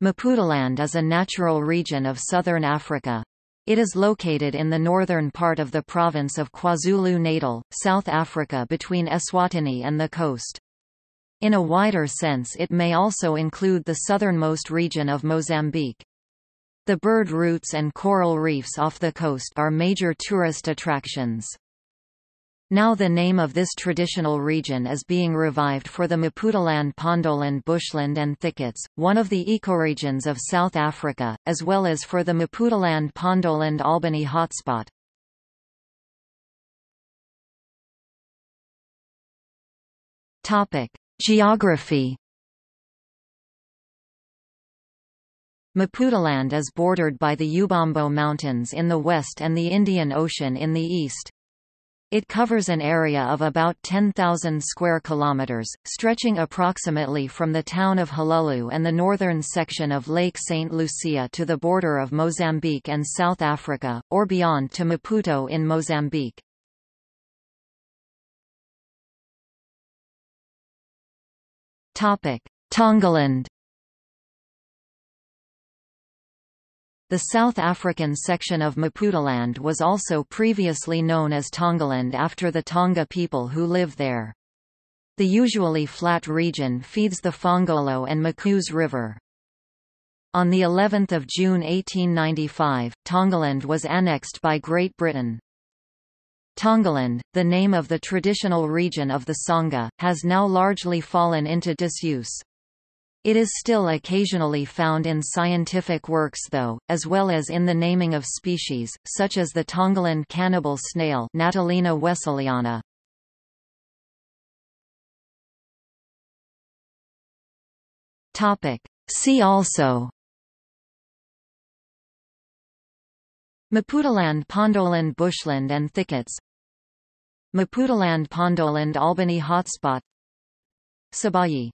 Maputaland is a natural region of southern Africa. It is located in the northern part of the province of KwaZulu-Natal, South Africa between Eswatini and the coast. In a wider sense it may also include the southernmost region of Mozambique. The bird routes and coral reefs off the coast are major tourist attractions. Now the name of this traditional region is being revived for the Maputaland Pondoland bushland and thickets, one of the ecoregions of South Africa, as well as for the Maputaland Pondoland Albany hotspot. Geography Maputaland is bordered by the Ubombo Mountains in the west and the Indian Ocean in the east. It covers an area of about 10,000 square kilometers, stretching approximately from the town of Hluhluwe and the northern section of Lake St. Lucia to the border of Mozambique and South Africa, or beyond to Maputo in Mozambique. Tongaland The South African section of Maputaland was also previously known as Tongaland after the Tonga people who live there. The usually flat region feeds the Phongolo and Machuz River. On the 11th of June 1895, Tongaland was annexed by Great Britain. Tongaland, the name of the traditional region of the Tsonga, has now largely fallen into disuse. It is still occasionally found in scientific works though, as well as in the naming of species, such as the Tongaland cannibal snail Natalina wesseliana. See also Maputaland Pondoland bushland and thickets Maputaland Pondoland Albany hotspot Sabayi